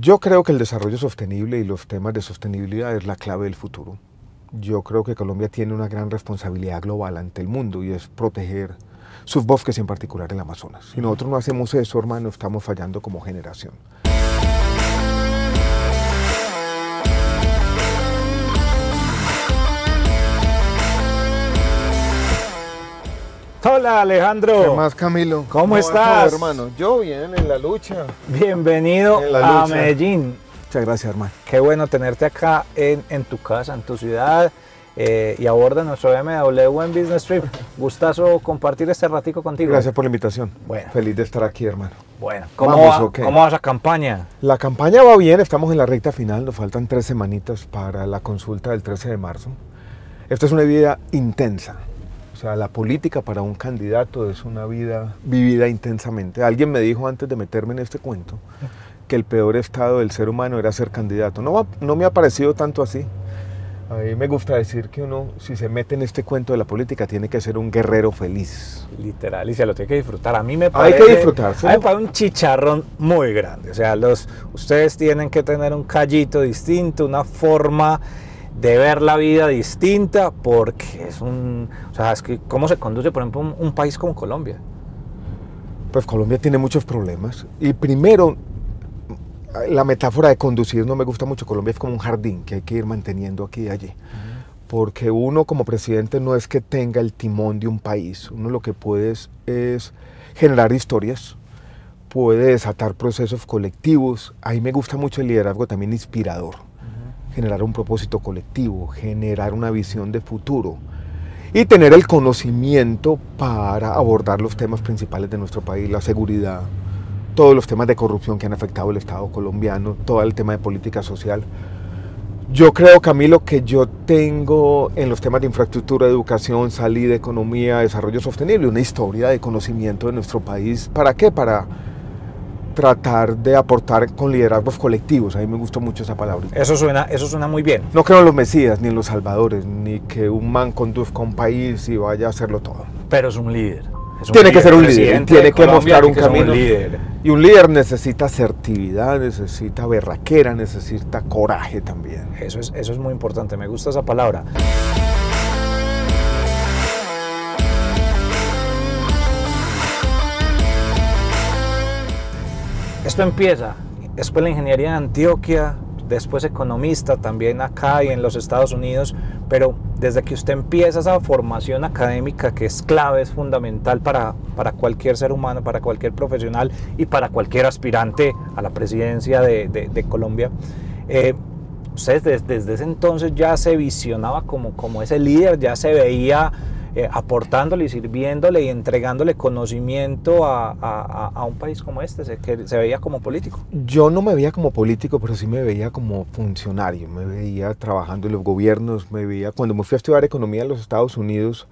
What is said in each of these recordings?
Yo creo que el desarrollo sostenible y los temas de sostenibilidad es la clave del futuro. Yo creo que Colombia tiene una gran responsabilidad global ante el mundo y es proteger sus bosques, en particular el Amazonas. Si nosotros no hacemos eso, hermano, estamos fallando como generación. Hola Alejandro. ¿Qué más Camilo? ¿Cómo, estás? hermano? Yo bien en la lucha. Bienvenido a. Medellín. Muchas gracias, hermano. Qué bueno tenerte acá en, en tu casa, en tu ciudad eh, y a bordo de nuestro BMW en Business Trip. Gustazo compartir este ratico contigo. Gracias por la invitación. Bueno. Feliz de estar aquí, hermano. Bueno, ¿cómo, Vamos, va, ok. ¿cómo va esa campaña? La campaña va bien, estamos en la recta final, nos faltan tres semanitas para la consulta del 13 de marzo. Esta es una vida intensa. O sea, la política para un candidato es una vida vivida intensamente. Alguien me dijo antes de meterme en este cuento que el peor estado del ser humano era ser candidato. No, no me ha parecido tanto así. A mí me gusta decir que uno, si se mete en este cuento de la política, tiene que ser un guerrero feliz. Literal, y se lo tiene que disfrutar. A mí me Hay parece. que disfrutárselo. a mí me parece un chicharrón muy grande. O sea, los, ustedes tienen que tener un callito distinto, una forma de ver la vida distinta, porque es un. O sea, es que, ¿cómo se conduce, por ejemplo, un, un país como Colombia? Pues Colombia tiene muchos problemas. Y primero, la metáfora de conducir no me gusta mucho. Colombia es como un jardín que hay que ir manteniendo aquí y allí. Porque uno como presidente no es que tenga el timón de un país. Uno lo que puede es, es generar historias, puede desatar procesos colectivos. A mí me gusta mucho el liderazgo también inspirador. Generar un propósito colectivo, generar una visión de futuro y tener el conocimiento para abordar los temas principales de nuestro país, la seguridad, todos los temas de corrupción que han afectado el Estado colombiano, todo el tema de política social. Yo creo, Camilo, que yo tengo en los temas de infraestructura, educación, salida, economía, desarrollo sostenible, una historia de conocimiento de nuestro país. ¿Para qué? Para tratar de aportar con liderazgos colectivos. A mí me gusta mucho esa palabra. Eso suena, eso suena muy bien. No creo en los mesías ni en los salvadores, ni que un man conduzca un país y vaya a hacerlo todo. Pero es un líder. Es Tiene que ser un líder, tiene que Colombia, mostrar un que camino. líder. Y un líder necesita asertividad, necesita berraquera, necesita coraje también. Eso es, eso es muy importante, me gusta esa palabra. Esto empieza, después la ingeniería en Antioquia, después economista también acá y en los Estados Unidos, pero desde que usted empieza esa formación académica que es clave, es fundamental para, para cualquier ser humano, para cualquier profesional y para cualquier aspirante a la presidencia de, Colombia, eh, usted desde, desde ese entonces ya se visionaba como, como ese líder, ya se veía eh, aportándole y sirviéndole y entregándole conocimiento a, un país como este, se, que se veía como político. Yo no me veía como político, pero sí me veía como funcionario, me veía trabajando en los gobiernos, me veía, cuando me fui a estudiar economía en los Estados Unidos,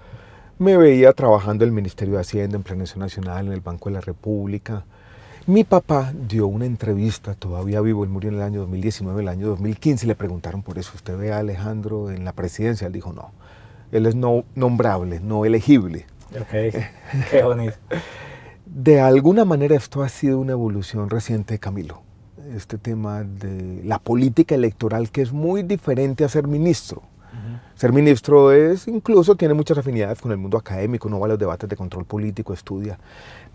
me veía trabajando en el Ministerio de Hacienda, en Planeación Nacional, en el Banco de la República. Mi papá dio una entrevista, todavía vivo, él murió en el año 2019, el año 2015, y le preguntaron por eso, ¿usted ve a Alejandro en la presidencia? Él dijo, no, él es no nombrable, no elegible. Qué bonito. De alguna manera esto ha sido una evolución reciente, Camilo. Este tema de la política electoral que es muy diferente a ser ministro. Ser ministro es, incluso tiene muchas afinidades con el mundo académico, no va a los debates de control político, estudia.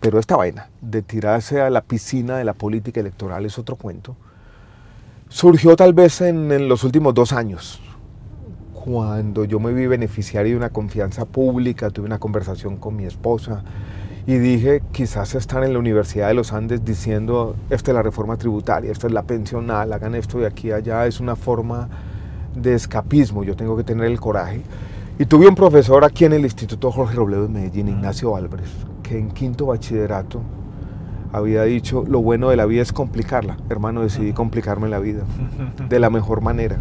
Pero esta vaina de tirarse a la piscina de la política electoral es otro cuento. Surgió tal vez en, en los últimos dos años, cuando yo me vi beneficiario de una confianza pública, tuve una conversación con mi esposa y dije, quizás estar en la Universidad de los Andes diciendo, esta es la reforma tributaria, esta es la pensional, hagan esto de aquí a allá, es una forma de escapismo, yo tengo que tener el coraje. Y tuve un profesor aquí en el Instituto Jorge Robledo de Medellín, Ignacio Álvarez, que en quinto bachillerato había dicho, lo bueno de la vida es complicarla. Hermano, decidí complicarme la vida de la mejor manera.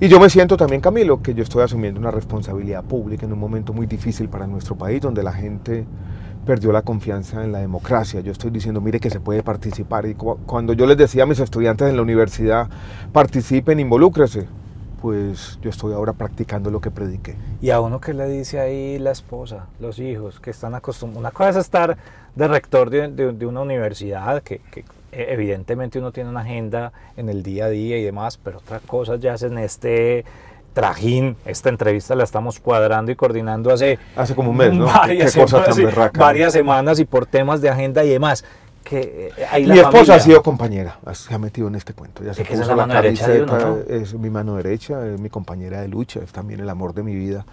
Y yo me siento también, Camilo, que yo estoy asumiendo una responsabilidad pública en un momento muy difícil para nuestro país, donde la gente perdió la confianza en la democracia. Yo estoy diciendo, mire que se puede participar. Y cu- cuando yo les decía a mis estudiantes en la universidad, participen, involúcrese, pues yo estoy ahora practicando lo que prediqué. Y a uno que le dice ahí la esposa, los hijos, que están acostumbrados. Una cosa es estar de rector de, una universidad, que, evidentemente uno tiene una agenda en el día a día y demás, pero otras cosas ya hacen este trajín. Esta entrevista la estamos cuadrando y coordinando hace, hace como un mes, ¿no? Varias, semanas, varias semanas y por temas de agenda y demás. Que eh, mi esposa ha sido compañera, se ha metido en este cuento. Ya se puso es la, mano derecha Es mi mano derecha, es mi compañera de lucha, es también el amor de mi vida.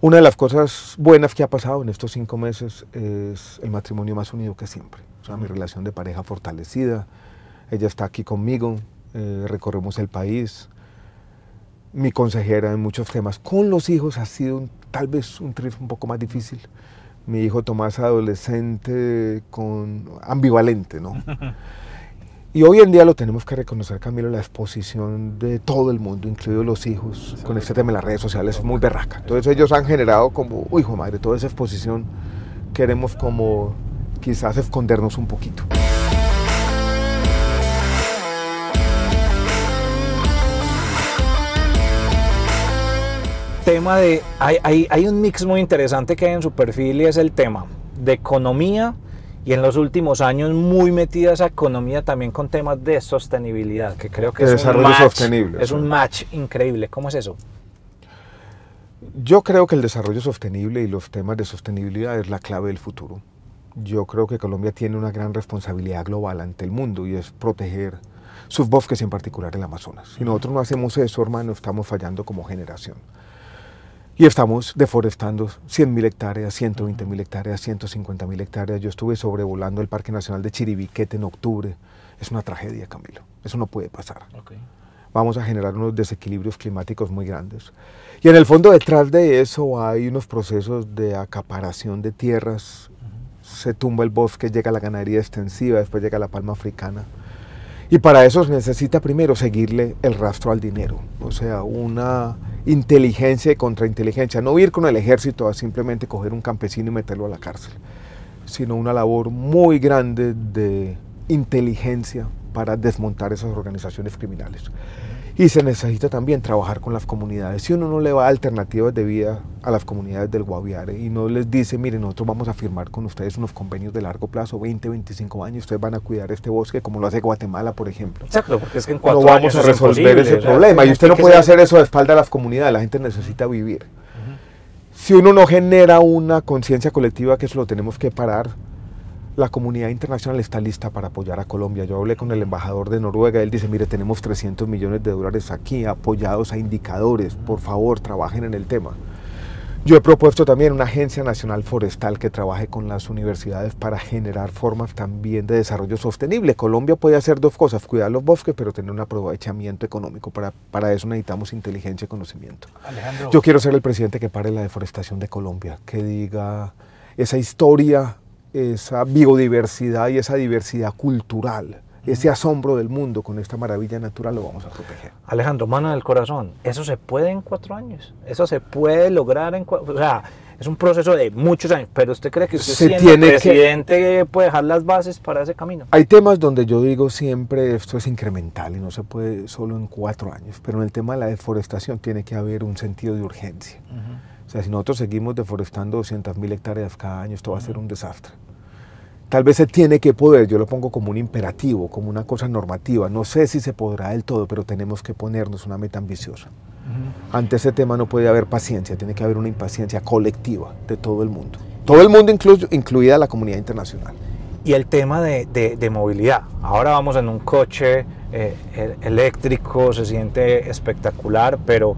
Una de las cosas buenas que ha pasado en estos cinco meses es el matrimonio más unido que siempre. O sea, mi relación de pareja fortalecida. Ella está aquí conmigo, eh, recorremos el país. Mi consejera en muchos temas. Con los hijos ha sido tal vez un trip un poco más difícil. Mi hijo Tomás adolescente con ambivalente, ¿no? Y hoy en día lo tenemos que reconocer, Camilo, la exposición de todo el mundo, incluidos los hijos, con este tema de las redes sociales, es muy berraca. Entonces ellos han generado como, hijo madre, toda esa exposición, queremos como quizás escondernos un poquito. Tema de, hay, hay, hay un mix muy interesante que hay en su perfil y es el tema de economía y en los últimos años muy metida esa economía también con temas de sostenibilidad, que creo que es, un match, sostenible, es un match increíble. ¿Cómo es eso? Yo creo que el desarrollo sostenible y los temas de sostenibilidad es la clave del futuro. Yo creo que Colombia tiene una gran responsabilidad global ante el mundo y es proteger sus bosques, en particular el Amazonas. Si nosotros no hacemos eso, hermano, estamos fallando como generación. Y estamos deforestando 100.000 hectáreas, 120.000 hectáreas, 150.000 hectáreas. Yo estuve sobrevolando el Parque Nacional de Chiribiquete en octubre. Es una tragedia, Camilo. Eso no puede pasar. Vamos a generar unos desequilibrios climáticos muy grandes. Y en el fondo detrás de eso hay unos procesos de acaparación de tierras. Se tumba el bosque, llega la ganadería extensiva, después llega la palma africana. Y para eso se necesita primero seguirle el rastro al dinero. O sea, una inteligencia y contrainteligencia. No ir con el ejército a simplemente coger un campesino y meterlo a la cárcel, sino una labor muy grande de inteligencia para desmontar esas organizaciones criminales. Y se necesita también trabajar con las comunidades. Si uno no le va alternativas de vida a las comunidades del Guaviare y no les dice, miren, nosotros vamos a firmar con ustedes unos convenios de largo plazo, 20, 25 años, ustedes van a cuidar este bosque como lo hace Guatemala, por ejemplo. Exacto, porque es que en cuatro no vamos a resolver ese problema. Y usted no puede hacer eso de espalda a las comunidades, la gente necesita vivir. Si uno no genera una conciencia colectiva que eso lo tenemos que parar, la comunidad internacional está lista para apoyar a Colombia. Yo hablé con el embajador de Noruega, él dice, mire, tenemos 300 millones de dólares aquí apoyados a indicadores, por favor, trabajen en el tema. Yo he propuesto también una agencia nacional forestal que trabaje con las universidades para generar formas también de desarrollo sostenible. Colombia puede hacer dos cosas, cuidar los bosques, pero tener un aprovechamiento económico. Para, para eso necesitamos inteligencia y conocimiento. Yo quiero ser el presidente que pare la deforestación de Colombia, que diga esa historia esa biodiversidad y esa diversidad cultural, ese asombro del mundo con esta maravilla natural lo vamos a proteger. Alejandro, mano del corazón, ¿eso se puede en cuatro años? ¿Eso se puede lograr en cuatro O sea, es un proceso de muchos años, pero ¿usted cree que usted se siendo tiene presidente puede dejar las bases para ese camino? Hay temas donde yo digo siempre esto es incremental y no se puede solo en cuatro años, pero en el tema de la deforestación tiene que haber un sentido de urgencia. O sea, si nosotros seguimos deforestando 200.000 hectáreas cada año, esto va a ser un desastre. Tal vez se tiene que poder, yo lo pongo como un imperativo, como una cosa normativa. No sé si se podrá del todo, pero tenemos que ponernos una meta ambiciosa. Ante ese tema no puede haber paciencia, tiene que haber una impaciencia colectiva de todo el mundo. Todo el mundo, incluida la comunidad internacional. Y el tema de, de, movilidad. Ahora vamos en un coche eh, eléctrico, se siente espectacular, pero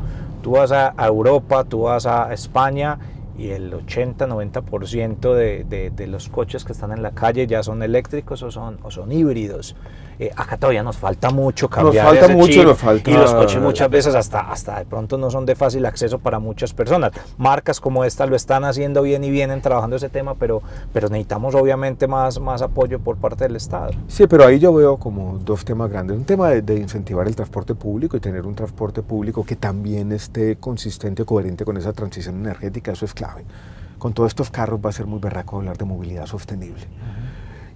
tú vas a, Europa, tú vas a España y el 80-90% de, de, de, los coches que están en la calle ya son eléctricos o son, o son híbridos. Eh, acá todavía nos falta mucho cambiar nos falta mucho, nos falta... y los coches muchas veces hasta, hasta de pronto no son de fácil acceso para muchas personas. Marcas como esta lo están haciendo bien y vienen trabajando ese tema, pero, pero necesitamos obviamente más, más apoyo por parte del Estado. Sí, pero ahí yo veo como dos temas grandes. Un tema de, de incentivar el transporte público y tener un transporte público que también esté consistente o coherente con esa transición energética, eso es clave. Con todos estos carros va a ser muy berraco hablar de movilidad sostenible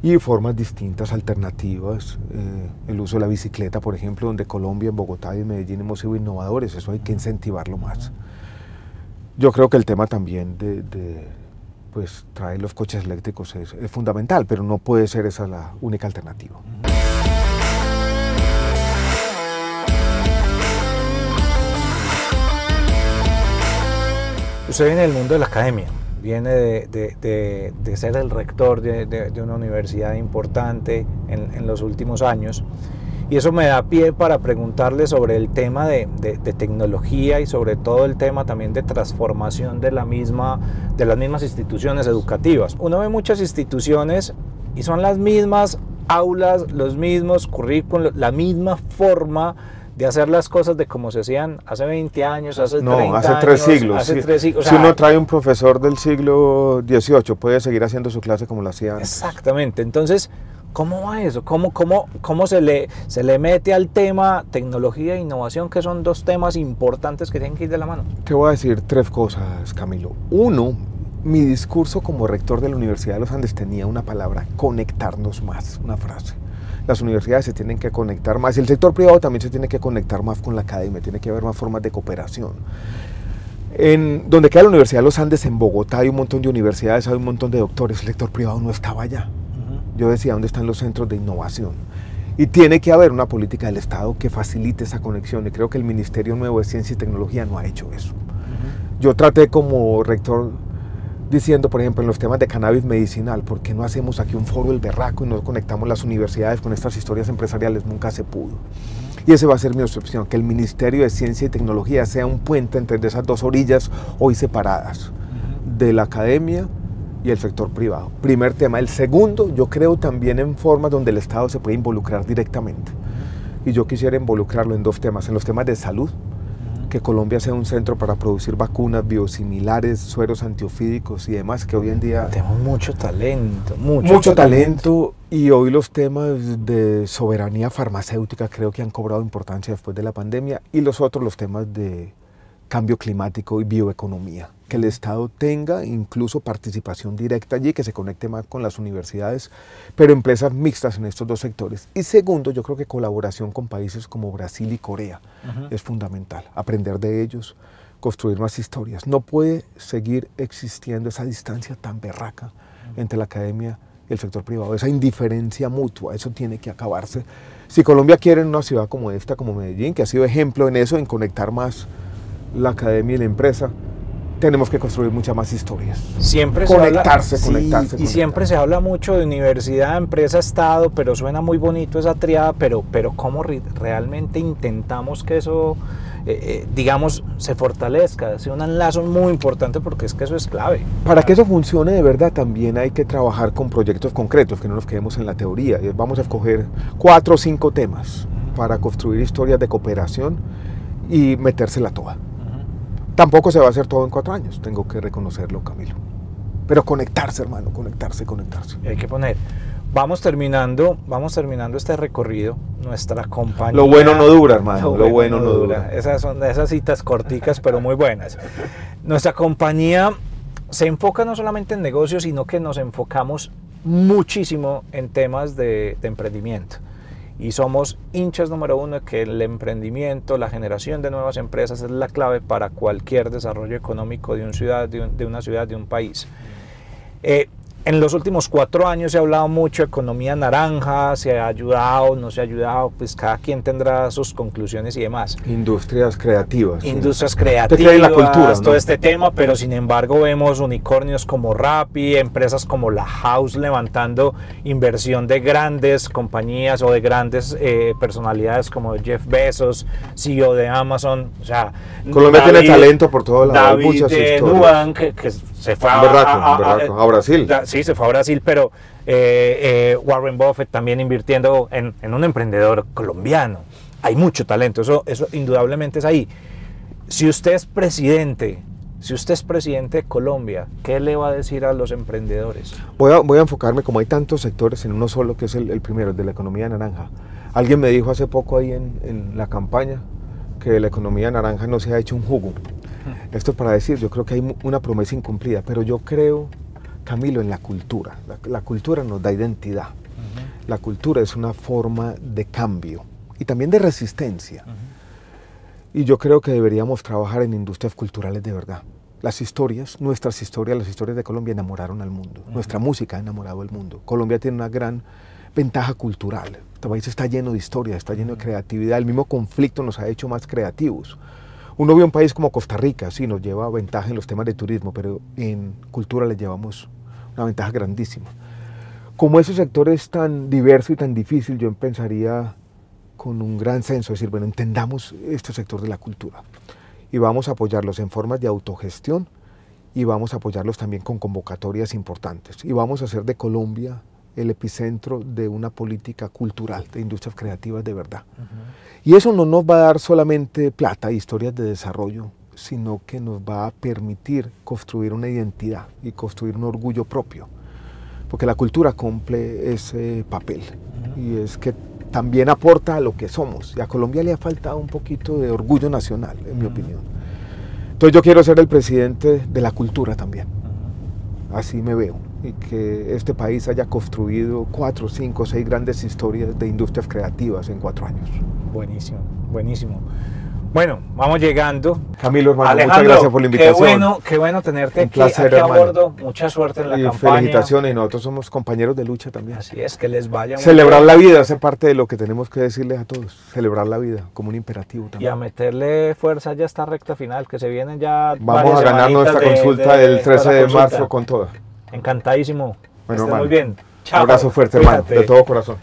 y formas distintas, alternativas. Eh, el uso de la bicicleta, por ejemplo, donde Colombia, en Bogotá y en Medellín hemos sido innovadores, eso hay que incentivarlo más. Yo creo que el tema también de, pues, traer los coches eléctricos es, es fundamental, pero no puede ser esa la única alternativa. Usted viene del mundo de la academia, viene de, ser el rector de, una universidad importante en, los últimos años. Y eso me da pie para preguntarle sobre el tema de, tecnología y sobre todo el tema también de transformación de, la misma, de las mismas instituciones educativas. Uno ve muchas instituciones y son las mismas aulas, los mismos currículos, la misma forma de hacer las cosas de como se hacían hace 20 años, hace no, 30 hace tres siglos. Hace tres siglos. si uno trae un profesor del siglo XVIII, puede seguir haciendo su clase como lo hacía Exactamente. Entonces, ¿cómo va eso? ¿Cómo, cómo, cómo se, le, se le mete al tema tecnología e innovación, que son dos temas importantes que tienen que ir de la mano? Te voy a decir tres cosas, Camilo. Uno, mi discurso como rector de la Universidad de los Andes tenía una palabra, conectarnos más, una frase las universidades se tienen que conectar más el sector privado también se tiene que conectar más con la academia, tiene que haber más formas de cooperación. En donde queda la Universidad de los Andes, en Bogotá, hay un montón de universidades, hay un montón de doctores, el sector privado no estaba allá. Yo decía, ¿dónde están los centros de innovación? Y tiene que haber una política del Estado que facilite esa conexión. Y creo que el Ministerio Nuevo de Ciencia y Tecnología no ha hecho eso. Yo traté como rector diciendo, por ejemplo, en los temas de cannabis medicinal, ¿por qué no hacemos aquí un foro del berraco y no conectamos las universidades con estas historias empresariales? Nunca se pudo. Y esa va a ser mi obsesión, que el Ministerio de Ciencia y Tecnología sea un puente entre esas dos orillas hoy separadas, de la academia y el sector privado. Primer tema. El segundo, yo creo también en formas donde el Estado se puede involucrar directamente. Y yo quisiera involucrarlo en dos temas, en los temas de salud, que Colombia sea un centro para producir vacunas biosimilares, sueros antiofídicos y demás, que hoy en día... Tenemos mucho talento, mucho, mucho talento. Y hoy los temas de soberanía farmacéutica creo que han cobrado importancia después de la pandemia y los otros, los temas de cambio climático y bioeconomía, que el Estado tenga incluso participación directa allí, que se conecte más con las universidades, pero empresas mixtas en estos dos sectores. Y segundo, yo creo que colaboración con países como Brasil y Corea es fundamental, aprender de ellos, construir más historias. No puede seguir existiendo esa distancia tan berraca entre la academia y el sector privado, esa indiferencia mutua, eso tiene que acabarse. Si Colombia quiere una ciudad como esta, como Medellín, que ha sido ejemplo en eso, en conectar más la academia y la empresa, tenemos que construir muchas más historias. Siempre conectarse, se habla, conectarse, Y siempre se habla mucho de universidad, empresa, Estado, pero suena muy bonito esa triada, pero, pero ¿cómo realmente intentamos que eso, eh, eh, digamos, se fortalezca? Sea un enlazo muy importante porque es que eso es clave. Para que eso funcione de verdad también hay que trabajar con proyectos concretos, que no nos quedemos en la teoría. Vamos a escoger cuatro o cinco temas para construir historias de cooperación y metérsela toda. Tampoco se va a hacer todo en cuatro años, tengo que reconocerlo, Camilo. Pero conectarse, hermano, conectarse, conectarse. Hay que poner. Vamos terminando, vamos terminando este recorrido. Nuestra compañía. Lo bueno no dura, hermano. Lo, bueno, no dura. Esas son esas citas corticas, pero muy buenas. Nuestra compañía se enfoca no solamente en negocios, sino que nos enfocamos muchísimo en temas de emprendimiento y somos hinchas número uno de que el emprendimiento, la generación de nuevas empresas es la clave para cualquier desarrollo económico de, una ciudad, de, una ciudad, de un país. Eh, en los últimos cuatro años se ha hablado mucho de economía naranja, se ha ayudado, no se ha ayudado, pues cada quien tendrá sus conclusiones y demás. Industrias creativas. Industrias creativas, la cultura, todo este tema, pero sin embargo vemos unicornios como Rappi, empresas como La House levantando inversión de grandes compañías o de grandes eh, personalidades como Jeff Bezos, CEO de Amazon. O sea, Colombia tiene talento por todo lado. David muchas historias. que, que se fue a, Brasil. Sí, se fue a Brasil, pero eh, eh, Warren Buffett también invirtiendo en, un emprendedor colombiano. Hay mucho talento, eso, eso indudablemente es ahí. Si usted es presidente, si usted es presidente de Colombia, ¿qué le va a decir a los emprendedores? Voy a, voy a enfocarme, como hay tantos sectores, en uno solo, que es el, primero, el de la economía naranja. Alguien me dijo hace poco ahí en, en la campaña que la economía naranja no se ha hecho un jugo. Esto para decir, yo creo que hay una promesa incumplida, pero yo creo, Camilo, en la cultura. La, cultura nos da identidad. La cultura es una forma de cambio y también de resistencia. Y yo creo que deberíamos trabajar en industrias culturales de verdad. Las historias, nuestras historias, las historias de Colombia enamoraron al mundo. Nuestra música ha enamorado al mundo. Colombia tiene una gran ventaja cultural. Este país está lleno de historia, está lleno de creatividad. El mismo conflicto nos ha hecho más creativos Uno ve un país como Costa Rica, sí, nos lleva ventaja en los temas de turismo, pero en cultura le llevamos una ventaja grandísima. Como ese sector es tan diverso y tan difícil, yo pensaría con un gran senso, decir, bueno, entendamos este sector de la cultura y vamos a apoyarlos en formas de autogestión y vamos a apoyarlos también con convocatorias importantes. Y vamos a hacer de Colombia el epicentro de una política cultural, de industrias creativas de verdad. Y eso no nos va a dar solamente plata, historias de desarrollo, sino que nos va a permitir construir una identidad y construir un orgullo propio. Porque la cultura cumple ese papel. Y es que también aporta a lo que somos. Y a Colombia le ha faltado un poquito de orgullo nacional, en mi opinión. Entonces yo quiero ser el presidente de la cultura también. Así me veo. Y que este país haya construido cuatro, cinco, seis grandes historias de industrias creativas en cuatro años. Buenísimo, buenísimo. Bueno, vamos llegando. Camilo, hermano, muchas gracias por la invitación. Qué bueno, qué bueno tenerte aquí, aquí a bordo. Mucha suerte en la y campaña. Felicitaciones, nosotros somos compañeros de lucha también. Así es, que les vaya Celebrar la vida, hace parte de lo que tenemos que decirles a todos. Celebrar la vida como un imperativo Y también. a meterle fuerza ya a esta recta final, que se vienen ya. Vamos a ganar nuestra de- consulta de- del 13 para de consulta. marzo con toda. Encantadísimo. Bueno, muy bien. Un abrazo fuerte, hermano, de todo corazón.